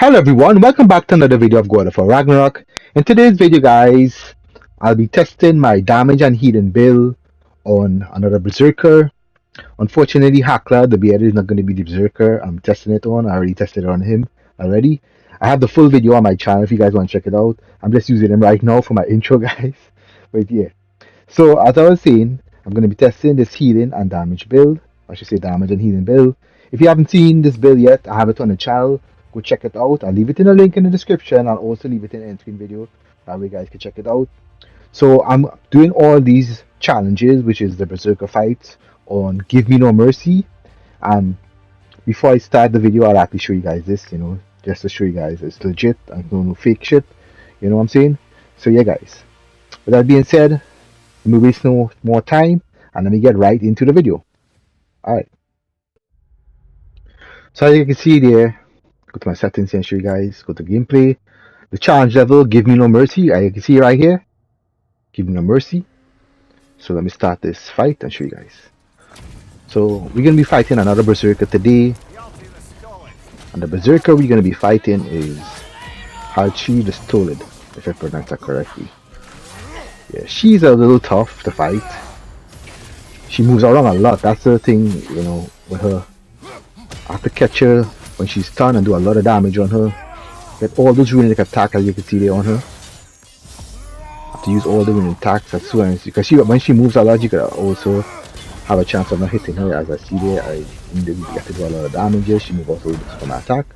Hello everyone, welcome back to another video of God of Ragnarok. In today's video guys, I'll be testing my damage and healing build on another Berserker. Unfortunately Haklangr, the beard is not going to be the Berserker I'm testing it on. I already tested it on him already. I have the full video on my channel if you guys want to check it out. I'm just using him right now for my intro guys. But yeah. So as I was saying, I'm going to be testing this healing and damage build. I should say damage and healing build. If you haven't seen this build yet, I have it on the channel. Go check it out. I'll leave it in a link in the description. I'll also leave it in end screen video. That way guys can check it out. So I'm doing all these challenges, which is the Berserker fights on Give Me No Mercy. And before I start the video, I'll actually show you guys this, you know, just to show you guys it's legit and no, no fake shit. You know what I'm saying? So yeah guys. With that being said, let me waste no more time and let me get right into the video. Alright. So as you can see there, go to my settings and show you guys, go to gameplay. The challenge level, give me no mercy. I can see right here. Give me no mercy. So let me start this fight and show you guys. So we're gonna be fighting another berserker today. And the berserker we're gonna be fighting is Halchi the Stolid, if I pronounce that correctly. Yeah, she's a little tough to fight. She moves around a lot, that's the thing, you know, with her. I have to catch her when she's stunned and do a lot of damage on her. Get all those runic attacks as you can see there on her. Have to use all the runic attacks as soon as because she when she moves a lot you can also have a chance of not hitting her as I see there I get to do a lot of damage she moves also for my attack.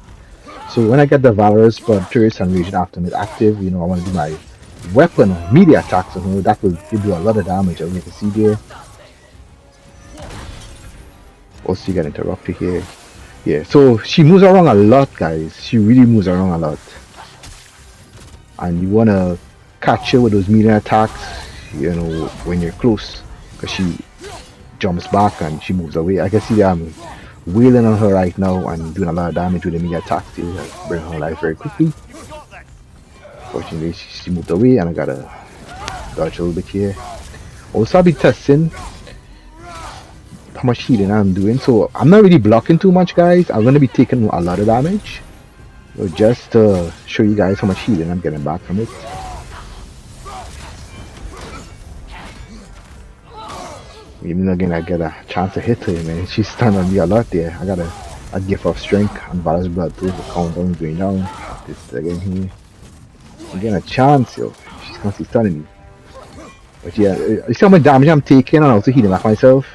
So when I get the Valorous Blood Thirst and Raging Aftermath active, you know I want to do my weapon melee attacks on her, that will do a lot of damage as you can see there. Also you get interrupted here. Yeah, so she moves around a lot guys. She really moves around a lot. And you wanna catch her with those melee attacks, you know, when you're close. Because she jumps back and she moves away. I can see I'm wheeling on her right now and doing a lot of damage with the melee attacks to bring her life very quickly. Fortunately she, moved away and I gotta dodge a little bit here. Also I'll be testing how much healing I'm doing. So I'm not really blocking too much guys. I'm going to be taking a lot of damage. So just to show you guys how much healing I'm getting back from it. Even again I get a chance to hit her man. She's stunned on me a lot there. I got a, a gift of strength and Valorous Blood too. The countdown going down. This again here. Getting a chance yo. She's constantly stunning me. But yeah, you see how much damage I'm taking and also healing back myself.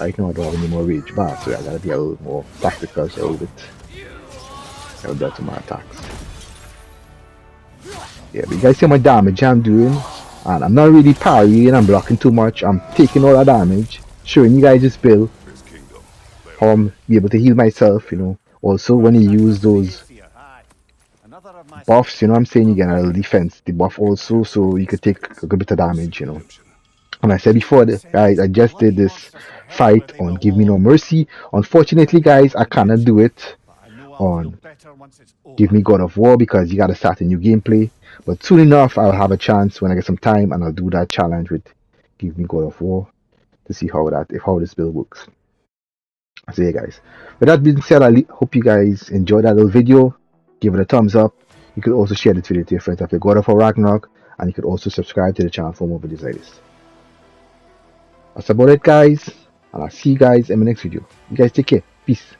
I don't have any more rage bar, so I gotta be a little more tactical, so bit. Gotta do to my attacks. Yeah, but you guys see much damage I'm doing, and I'm not really parrying and blocking too much. I'm taking all that damage, showing you guys this build, how I'm be able to heal myself, you know. Also, when you use those buffs, you know I'm saying, you get a little defense, the buff also, so you could take a good bit of damage, you know. And I said before, I just did this fight on Give Me No Mercy. Unfortunately, guys, I cannot do it on Give Me God of War because you gotta start a new gameplay. But soon enough, I'll have a chance when I get some time and I'll do that challenge with Give Me God of War to see how that if how this build works. So yeah, guys. With that being said, I hope you guys enjoyed that little video. Give it a thumbs up. You could also share this video to your friends after God of War Ragnarok, and you could also subscribe to the channel for more videos like this. That's about it, guys. And I'll see you guys in my next video. You guys take care. Peace.